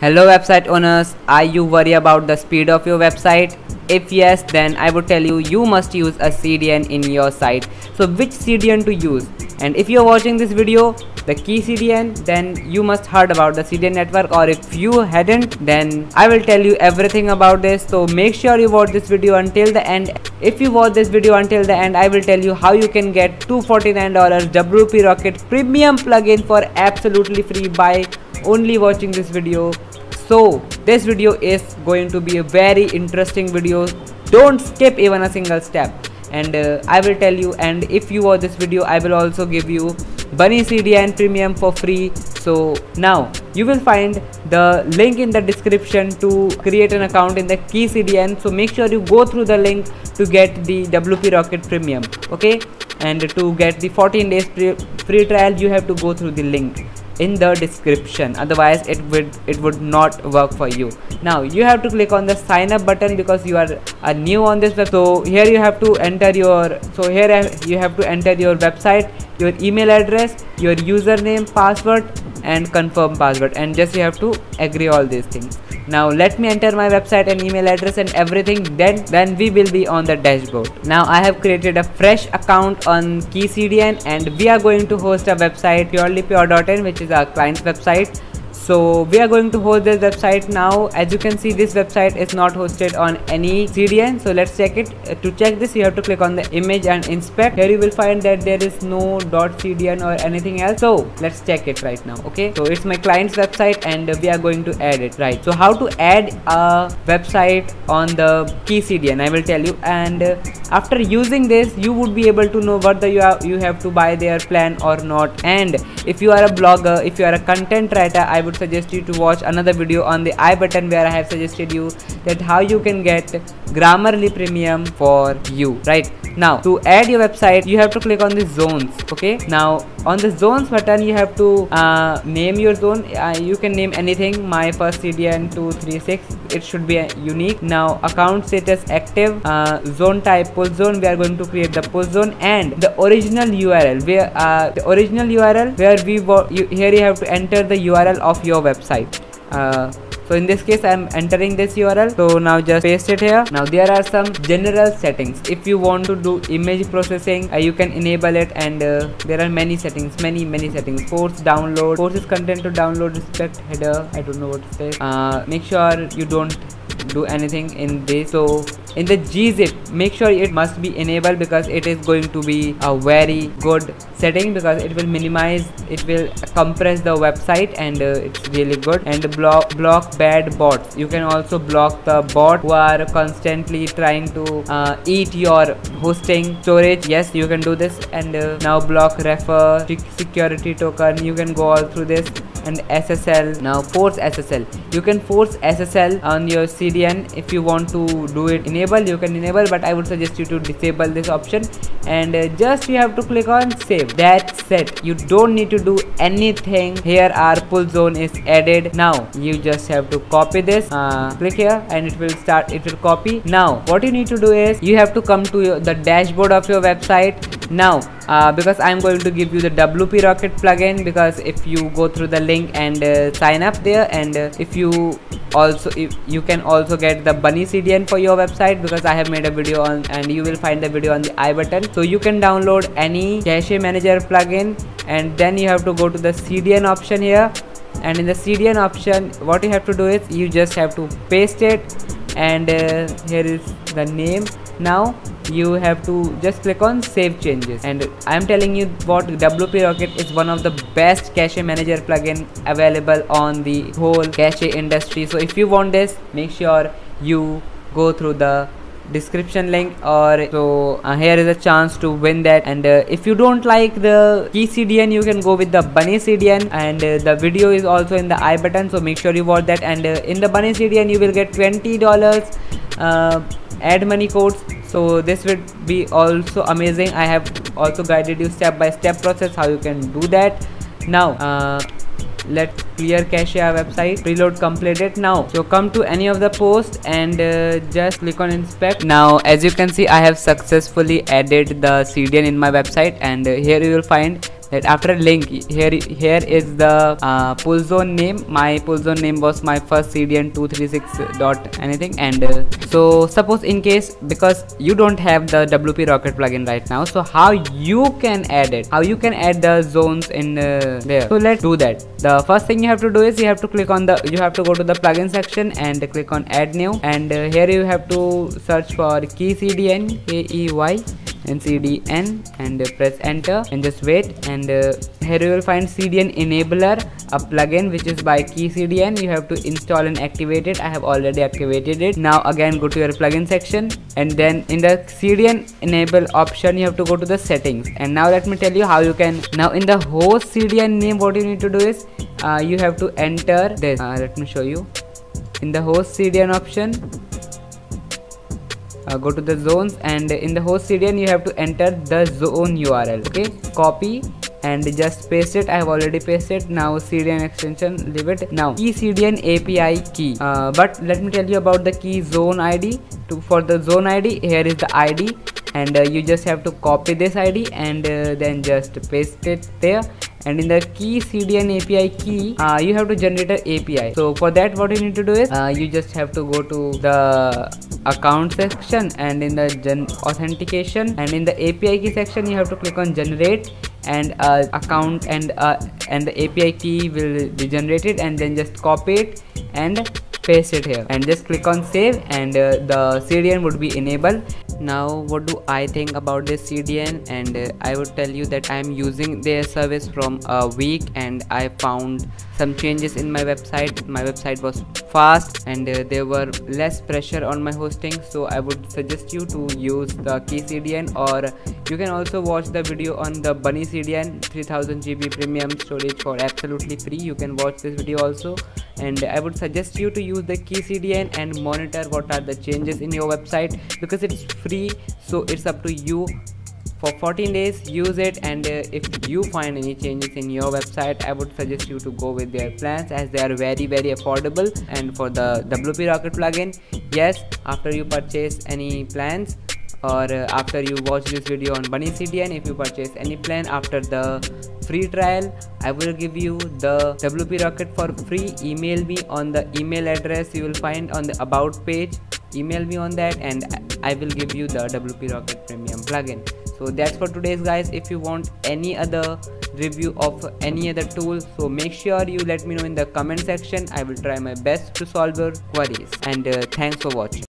Hello website owners, are you worried about the speed of your website? If yes, then I would tell you you must use a CDN in your site. So which CDN to use? And if you're watching this video, the key CDN, then you must heard about the CDN network or if you hadn't, then I will tell you everything about this. So make sure you watch this video until the end. If you watch this video until the end, I will tell you how you can get $249 WP Rocket premium plugin for absolutely free by only watching this video so this video is going to be a very interesting video. Don't skip even a single step. And uh, I will tell you and if you watch this video I will also give you Bunny CDN premium for free. So now you will find the link in the description to create an account in the key CDN so make sure you go through the link to get the WP Rocket premium okay? And to get the 14 days free trial you have to go through the link in the description. Otherwise it would it would not work for you. Now you have to click on the sign up button because you are uh, new on this web. So here you have to enter your so here you have to enter your website your email address your username password and confirm password. And just you have to agree all these things now let me enter my website and email address and everything. Then then we will be on the dashboard. Now i have created a fresh account on keycdn and we are going to host a website purelypure.in which is our client's website so we are going to host this website now. As you can see this website is not hosted on any CDN so let's check it. Uh, to check this you have to click on the image and inspect. Here you will find that there is no .cdn or anything else. So let's check it right now okay? So it's my client's website and we are going to add it right? So how to add a website on the key CDN I will tell you. And uh, after using this you would be able to know whether you have, you have to buy their plan or not. And if you are a blogger if you are a content writer I would suggest you to watch another video on the i button where I have suggested you that how you can get Grammarly premium for you. Right. Now to add your website you have to click on the zones okay? Now on the zones button you have to uh, name your zone. Uh, you can name anything. My first cdn 236 it should be unique. Now account status active. Uh, zone type pull zone. We are going to create the pull zone and the original url where uh, the original url where we you, here you have to enter the url of your website. Uh, so in this case i'm entering this url so now just paste it here. Now there are some general settings. If you want to do image processing uh, you can enable it. And uh, there are many settings many many settings. Force download. Forces content to download. Respect header. I don't know what to say. Uh, make sure you don't do anything in this so in the gzip make sure it must be enabled because it is going to be a very good setting because it will minimize it will compress the website and uh, it's really good. And block block bad bots. You can also block the bot who are constantly trying to uh, eat your hosting storage. Yes you can do this. And uh, now block refer security token. You can go all through this and SSL now force SSL you can force SSL on your CDN if you want to do it enable you can enable but I would suggest you to disable this option. And uh, just you have to click on save. That's it. You don't need to do anything. Here our pull zone is added. Now you just have to copy this. Uh, click here and it will start it will copy. Now what you need to do is you have to come to your, the dashboard of your website. Now uh, because I'm going to give you the WP Rocket plugin because if you go through the link and uh, sign up there and uh, if you also if you can also get the bunny cdn for your website because i have made a video on and you will find the video on the i button. So you can download any cache manager plugin and then you have to go to the cdn option here. And in the cdn option what you have to do is you just have to paste it and uh, here is the name now you have to just click on save changes. And i am telling you what wp rocket is one of the best cache manager plugin available on the whole cache industry. So if you want this make sure you go through the description link or so uh, here is a chance to win that. And uh, if you don't like the key cdn you can go with the bunny cdn and uh, the video is also in the i button so make sure you watch that. And uh, in the bunny cdn you will get 20 dollars uh, add money codes. So this would be also amazing. I have also guided you step by step process how you can do that. Now uh, let clear cache our website. Preload completed. Now so come to any of the posts and uh, just click on inspect. Now as you can see i have successfully added the cdn in my website and uh, here you will find after link here here is the uh, pull zone name. My pull zone name was my first cdn 236 dot anything. And uh, so suppose in case because you don't have the wp rocket plugin right now so how you can add it? How you can add the zones in uh, there? So let's do that. The first thing you have to do is you have to click on the you have to go to the plugin section and click on add new. And uh, here you have to search for key cdn k e y ncdn and press enter and just wait. And uh, here you will find cdn enabler a plugin which is by key cdn you have to install and activate it. I have already activated it. Now again go to your plugin section. And then in the cdn enable option you have to go to the settings. And now let me tell you how you can now in the host cdn name what you need to do is uh, you have to enter this. Uh, let me show you. In the host cdn option go to the zones and in the host CDN you have to enter the zone URL okay? Copy and just paste it. I have already pasted now CDN extension leave it. Now key CDN API key. Uh, but let me tell you about the key zone ID to for the zone ID here is the ID and uh, you just have to copy this ID and uh, then just paste it there. And in the key cdn api key uh, you have to generate an api so for that what you need to do is uh, you just have to go to the account section and in the gen authentication and in the api key section you have to click on generate and uh, account and uh, and the api key will be generated and then just copy it and paste it here. And just click on save and uh, the cdn would be enabled. Now what do i think about this cdn? And uh, i would tell you that i am using their service from a week and i found some changes in my website. My website was fast and uh, there were less pressure on my hosting. So i would suggest you to use the key cdn or you can also watch the video on the bunny cdn 3000 gb premium storage for absolutely free. You can watch this video also. And i would suggest you to use the key cdn and monitor what are the changes in your website because it's free. So it's up to you. For 14 days use it. And uh, if you find any changes in your website i would suggest you to go with their plans as they are very very affordable. And for the wp rocket plugin yes after you purchase any plans or uh, after you watch this video on bunny cdn if you purchase any plan after the free trial i will give you the wp rocket for free. Email me on the email address you will find on the about page. Email me on that and i will give you the wp rocket premium plugin. So that's for today's guys. If you want any other review of any other tool so make sure you let me know in the comment section. I will try my best to solve your queries. And uh, thanks for watching